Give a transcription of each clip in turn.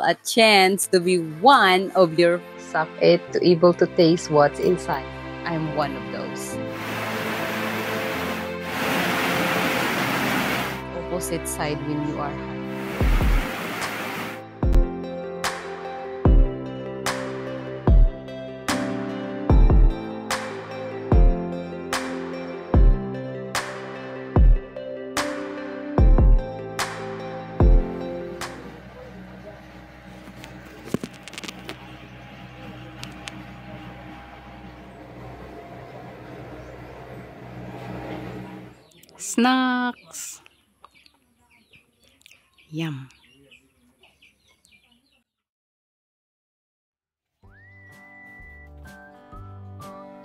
a chance to be one of your suck it eh, to able to taste what's inside. I'm one of those. Opposite side when you are snacks. Yum.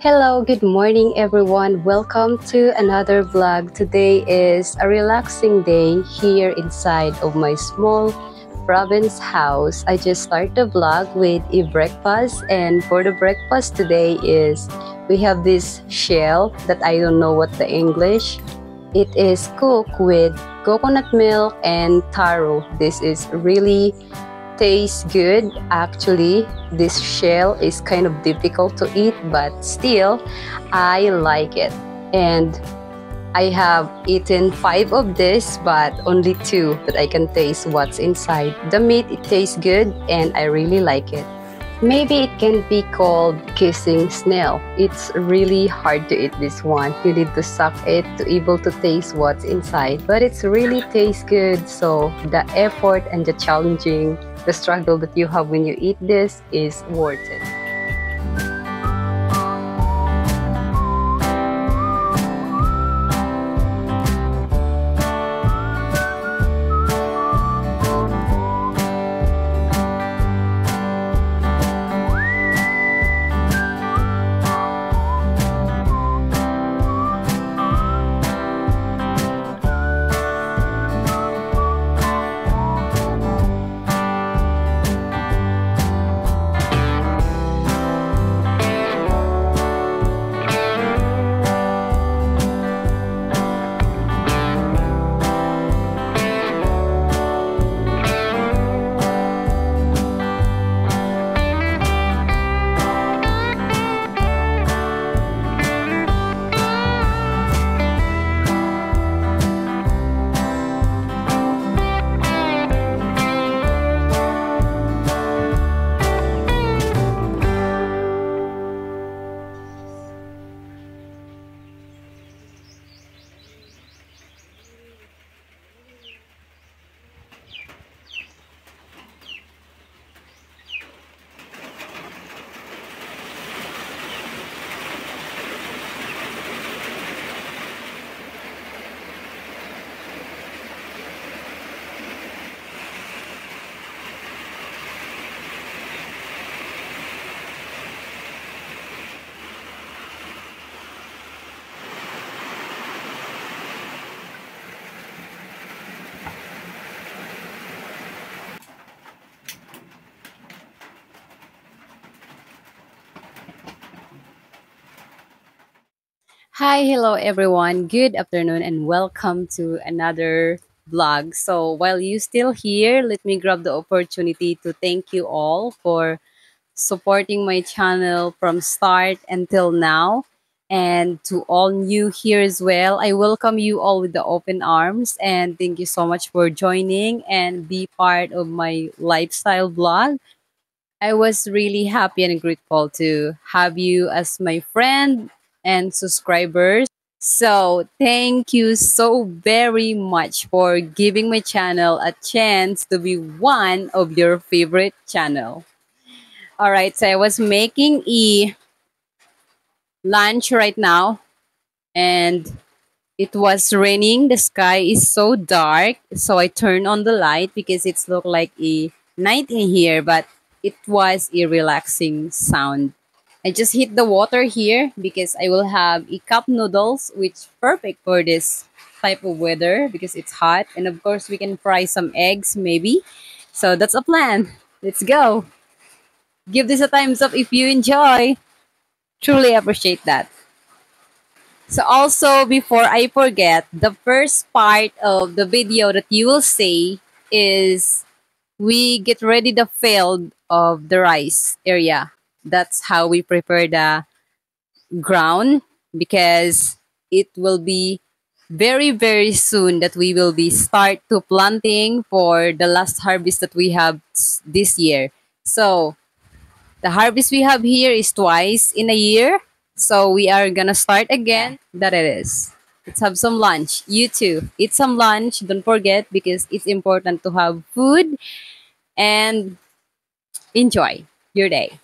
Hello, good morning everyone. Welcome to another vlog. Today is a relaxing day here inside of my small province house. I just started the vlog with a breakfast and for the breakfast today is we have this shell that I don't know what the English it is cooked with coconut milk and taro. This is really tastes good actually. This shell is kind of difficult to eat but still I like it. And I have eaten five of this but only two that I can taste what's inside. The meat it tastes good and I really like it. Maybe it can be called kissing snail. It's really hard to eat this one. You need to suck it to able to taste what's inside. But it's really tastes good. So the effort and the challenging, the struggle that you have when you eat this is worth it. Hi, hello everyone. Good afternoon and welcome to another vlog. So while you're still here, let me grab the opportunity to thank you all for supporting my channel from start until now. And to all new here as well, I welcome you all with the open arms and thank you so much for joining and be part of my lifestyle vlog. I was really happy and grateful to have you as my friend and subscribers. So thank you so very much for giving my channel a chance to be one of your favorite channel. All right, so I was making a lunch right now and it was raining. The sky is so dark. So I turned on the light because it's looked like a night in here, but it was a relaxing sound I just heat the water here because I will have a cup noodles which perfect for this type of weather because it's hot. And of course we can fry some eggs maybe. So that's a plan. Let's go. Give this a thumbs up if you enjoy. Truly appreciate that. So also before I forget the first part of the video that you will see is we get ready the field of the rice area. That's how we prepare the ground because it will be very very soon that we will be start to planting for the last harvest that we have this year. So the harvest we have here is twice in a year. So we are gonna start again. That it is. Let's have some lunch. You too. Eat some lunch. Don't forget because it's important to have food and enjoy your day.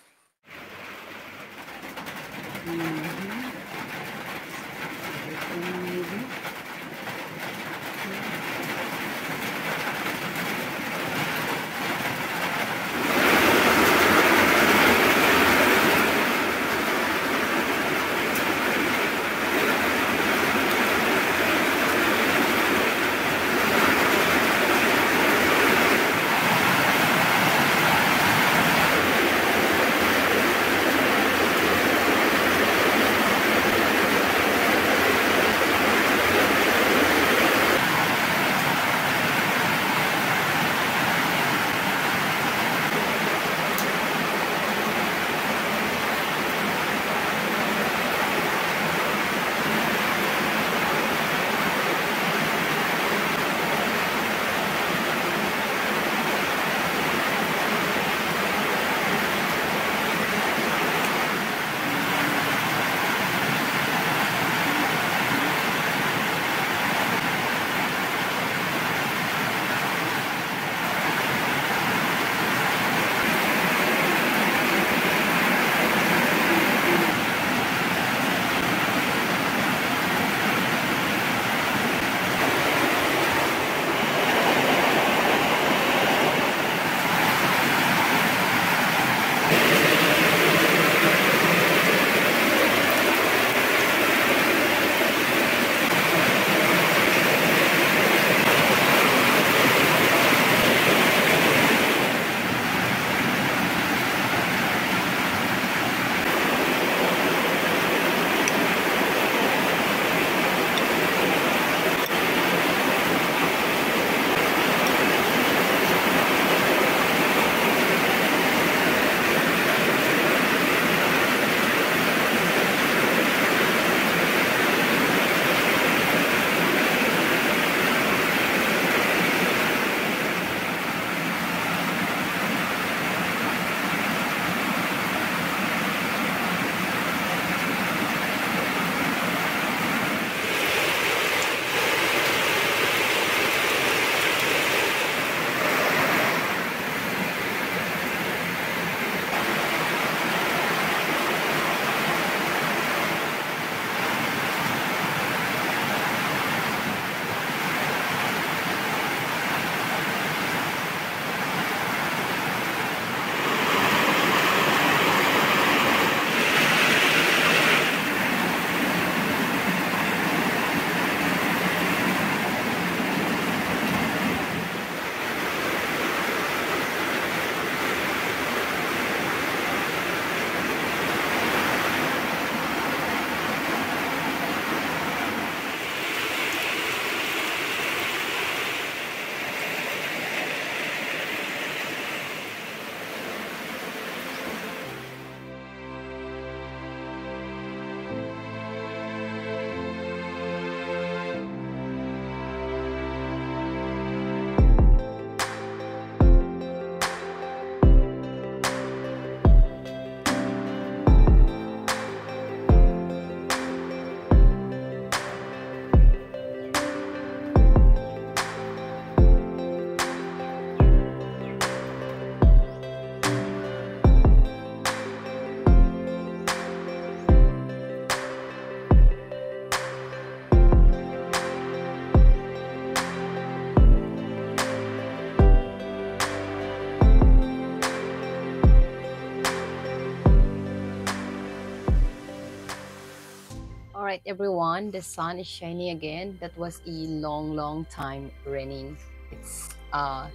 Right, everyone, the sun is shining again. That was a long, long time raining. It's uh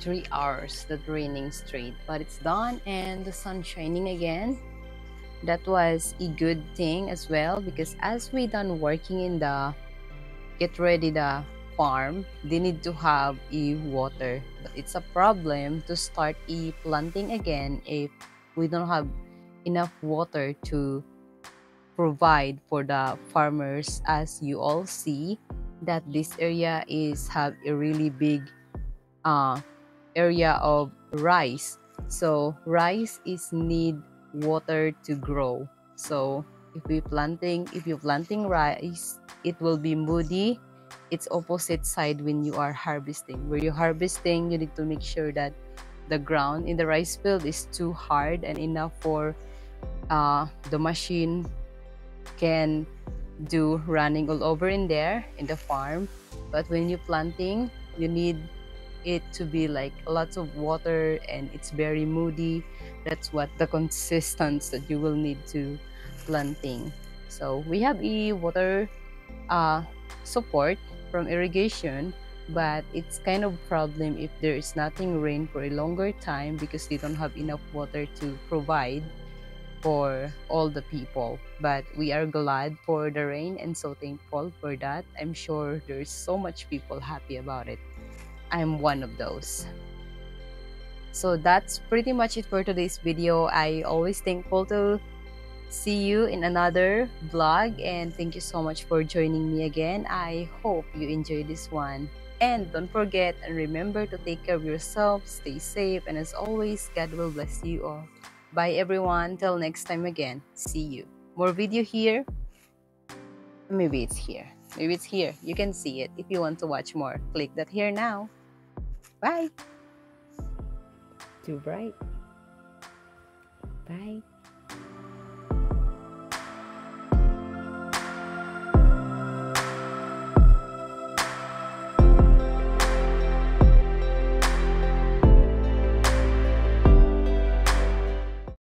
three hours that raining straight, but it's done and the sun shining again. That was a good thing as well because as we done working in the get ready the farm, they need to have a water. But it's a problem to start a planting again if we don't have enough water to provide for the farmers as you all see that this area is have a really big uh, area of rice. So rice is need water to grow. So if we planting if you're planting rice it will be moody. It's opposite side when you are harvesting. Where you're harvesting you need to make sure that the ground in the rice field is too hard and enough for uh, the machine can do running all over in there in the farm. But when you're planting you need it to be like lots of water and it's very moody. That's what the consistency that you will need to planting. So we have a water uh, support from irrigation but it's kind of problem if there is nothing rain for a longer time because they don't have enough water to provide for all the people. But we are glad for the rain and so thankful for that. I'm sure there's so much people happy about it. I'm one of those. So that's pretty much it for today's video. I always thankful to see you in another vlog and thank you so much for joining me again. I hope you enjoy this one. And don't forget and remember to take care of yourself stay safe and as always god will bless you all bye everyone. Till next time again. See you. More video here. Maybe it's here. Maybe it's here. You can see it if you want to watch more. Click that here now. Bye. Too bright. Bye.